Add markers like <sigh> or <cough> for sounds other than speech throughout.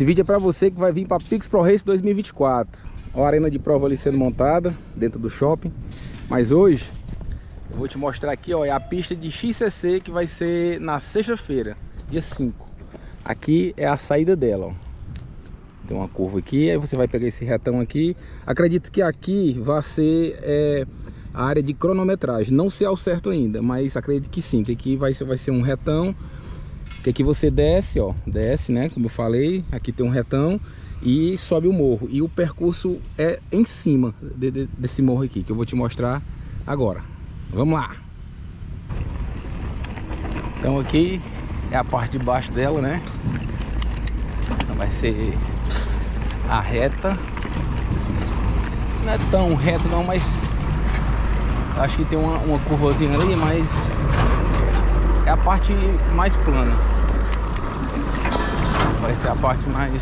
Esse vídeo é para você que vai vir para Pix Pro Race 2024. Olha a arena de prova ali sendo montada dentro do shopping. Mas hoje eu vou te mostrar aqui, ó, é a pista de XCC que vai ser na sexta-feira, dia 5. Aqui é a saída dela, ó. Tem uma curva aqui, aí você vai pegar esse retão aqui. Acredito que aqui vai ser é, a área de cronometragem. Não sei ao certo ainda, mas acredito que sim, que aqui vai ser, vai ser um retão que aqui você desce, ó, desce, né, como eu falei, aqui tem um retão e sobe o morro. E o percurso é em cima de, de, desse morro aqui, que eu vou te mostrar agora. Vamos lá! Então aqui é a parte de baixo dela, né? Então vai ser a reta. Não é tão reto não, mas acho que tem uma, uma curvazinha ali, mas é a parte mais plana. Vai ser a parte mais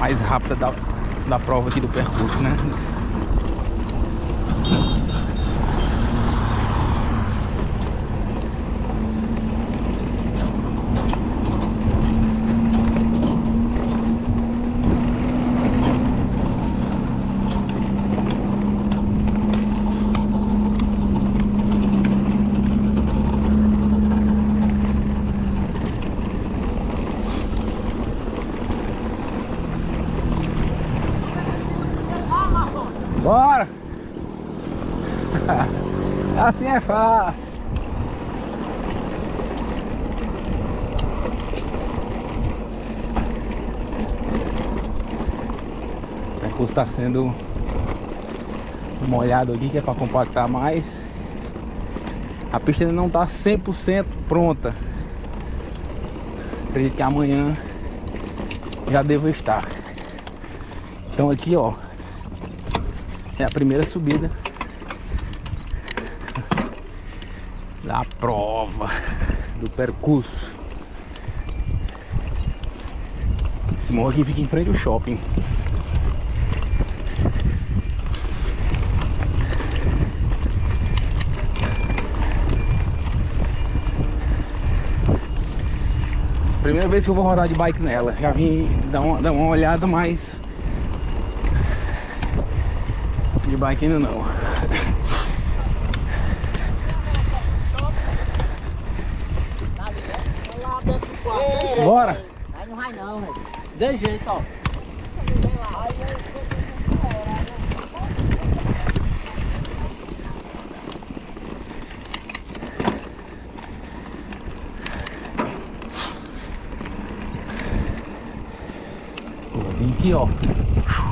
mais rápida da, da prova aqui do percurso, né? Bora! Assim é fácil. O está sendo molhado aqui, que é para compactar mais. A pista ainda não está 100% pronta. Acredito que amanhã já devo estar. Então aqui, ó, é a primeira subida da prova do percurso. Esse morro aqui fica em frente ao shopping. Primeira vez que eu vou rodar de bike nela. Já vim dar uma, dar uma olhada, mas de bike ainda não. Bora! Aí não vai não, velho. De jeito, ó. Vou vir aqui, ó.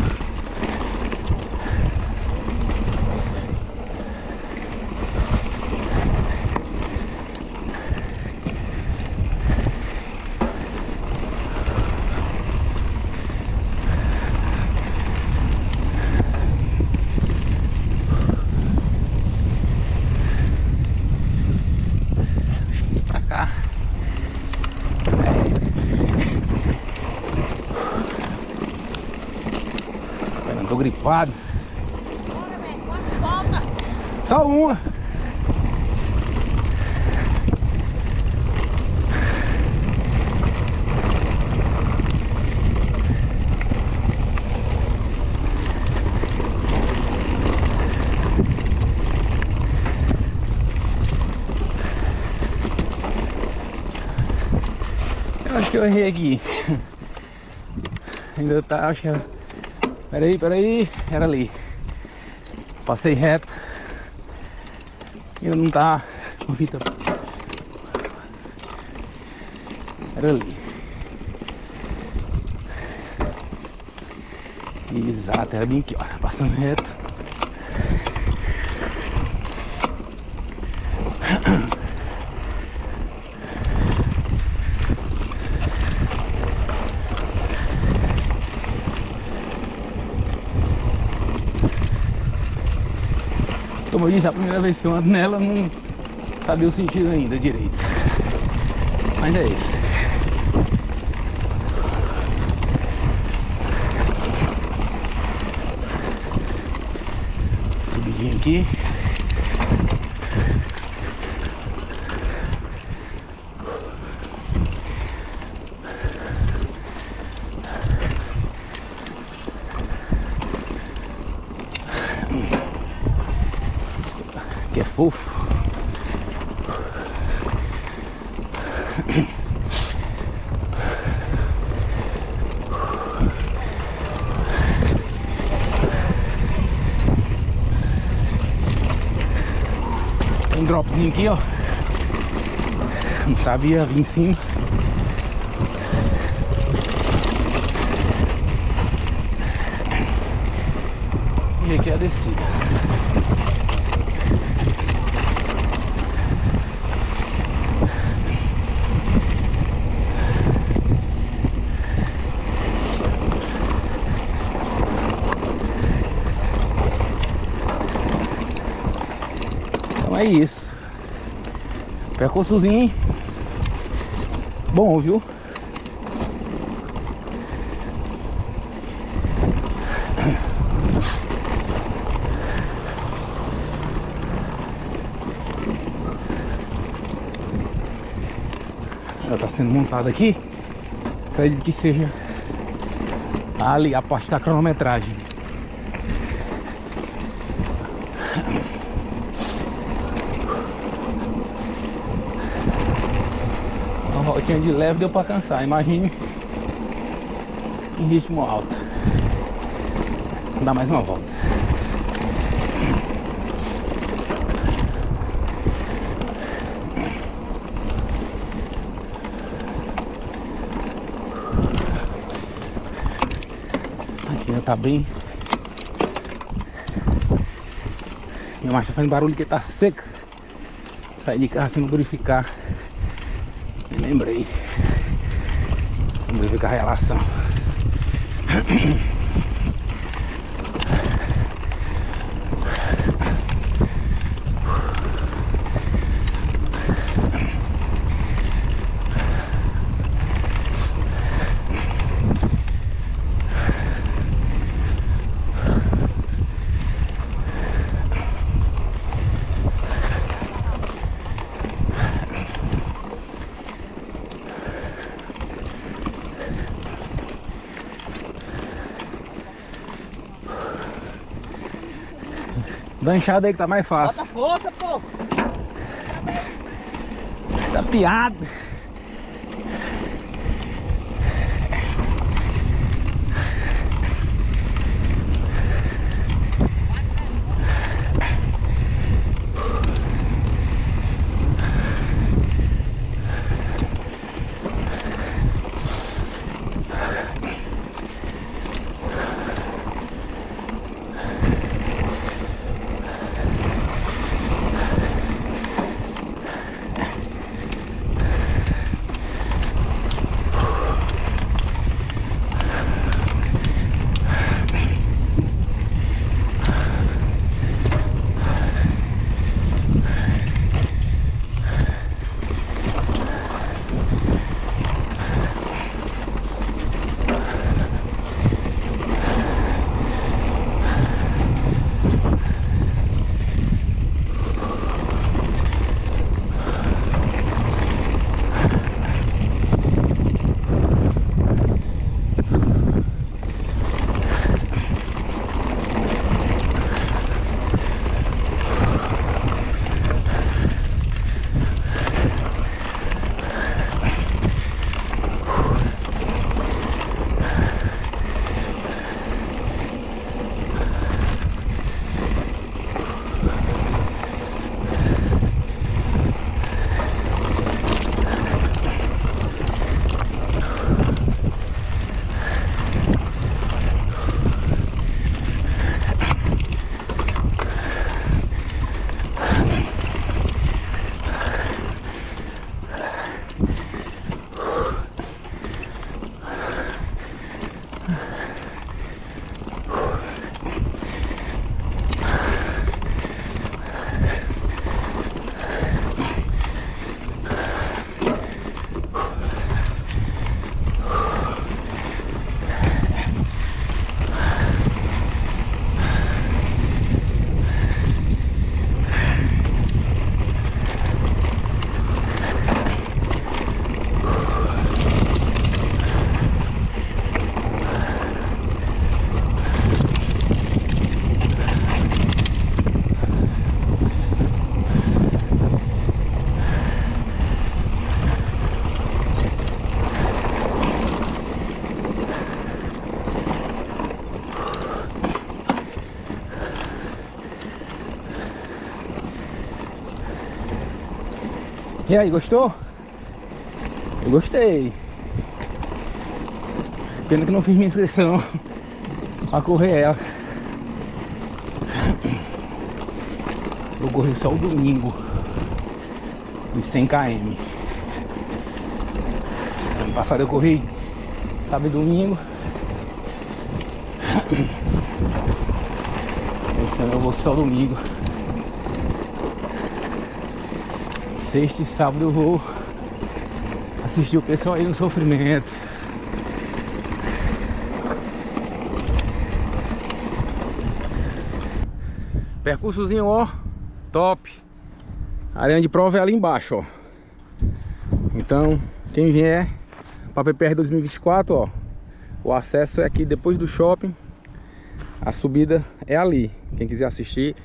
tô gripado. Só uma. Eu acho que eu errei aqui. <laughs> Ainda tá, acho que. Peraí, peraí, era ali. Passei reto. E não tá com fita. Era ali. Exato, era bem aqui, ó. Passando reto. Como eu disse, a primeira vez que eu ando nela, não sabia o sentido ainda direito. Mas é isso. Subidinho aqui. Que é fofo. Um dropzinho aqui, ó. Não sabia vir em cima. E aqui é a descida. É isso. Percursozinho bom, viu? Ela tá sendo montada aqui. Acredito que seja ali a parte da cronometragem. Uma voltinha de leve deu pra cansar, imagine em ritmo alto. Vou dar mais uma volta. Aqui já tá bem. Minha marcha faz barulho que tá seca. Sair de carro sem lubrificar. Lembrei. Vamos ver com a relação. <clears throat> Dá enxada aí que tá mais Bota fácil. força, pô. Tá piado. E aí, gostou? Eu gostei. Pena que não fiz minha inscrição pra correr ela. Vou correr só o domingo. Os 100 km. Ano passado eu corri sábado domingo. Esse ano eu vou só domingo. Sexta e sábado eu vou assistir o pessoal aí no sofrimento. Percursozinho, ó, top. A arena de prova é ali embaixo, ó. Então, quem vier para PPR 2024, ó, o acesso é aqui depois do shopping. A subida é ali. Quem quiser assistir,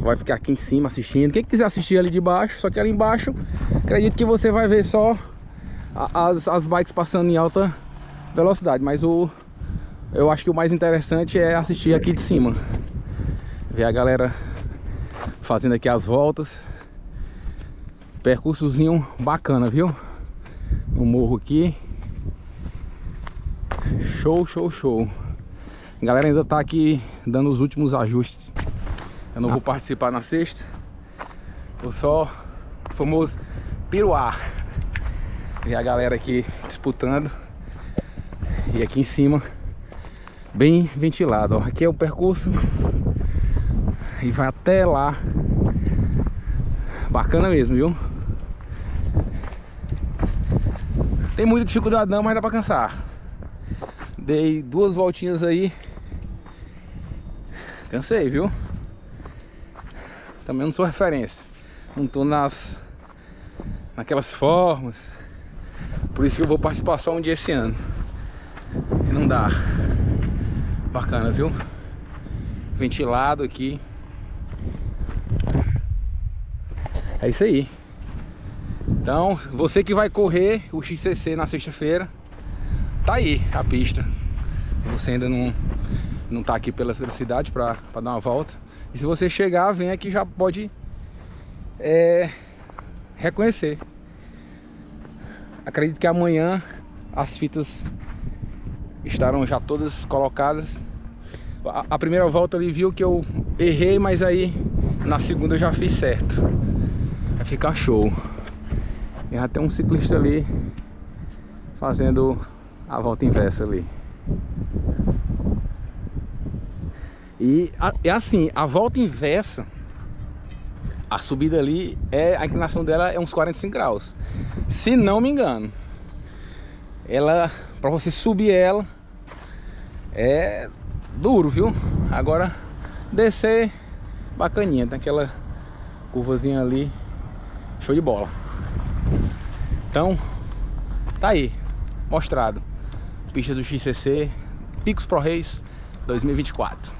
vai ficar aqui em cima assistindo. Quem quiser assistir ali de baixo, só que ali embaixo, acredito que você vai ver só as, as bikes passando em alta velocidade. Mas o, eu acho que o mais interessante é assistir aqui de cima. Ver a galera fazendo aqui as voltas. Percursozinho bacana, viu? No morro aqui. Show, show, show. A galera ainda tá aqui dando os últimos ajustes. Eu não vou participar na sexta. Vou só o famoso piruar. Ver a galera aqui disputando. E aqui em cima, bem ventilado. Ó. Aqui é o percurso e vai até lá. Bacana mesmo, viu? Tem muita dificuldade não, mas dá pra cansar. Dei duas voltinhas aí. Cansei, viu? Também não sou referência. Não tô nas naquelas formas. Por isso que eu vou participar só um dia esse ano. E não dá. Bacana, viu? Ventilado aqui. É isso aí. Então, você que vai correr o XCC na sexta-feira, tá aí a pista. Se você ainda não, não tá aqui pela cidade para dar uma volta. E se você chegar, vem aqui já pode é, reconhecer. Acredito que amanhã as fitas estarão já todas colocadas. A, a primeira volta ali viu que eu errei, mas aí na segunda eu já fiz certo. Vai ficar show. E tem um ciclista ali fazendo a volta inversa ali. E é assim, a volta inversa, a subida ali, é a inclinação dela é uns 45 graus. Se não me engano. Ela, para você subir ela, é duro, viu? Agora, descer, bacaninha. Tem aquela curvazinha ali Show de bola. Então, tá aí, mostrado. Pista do XCC, Picos Pro Reis 2024.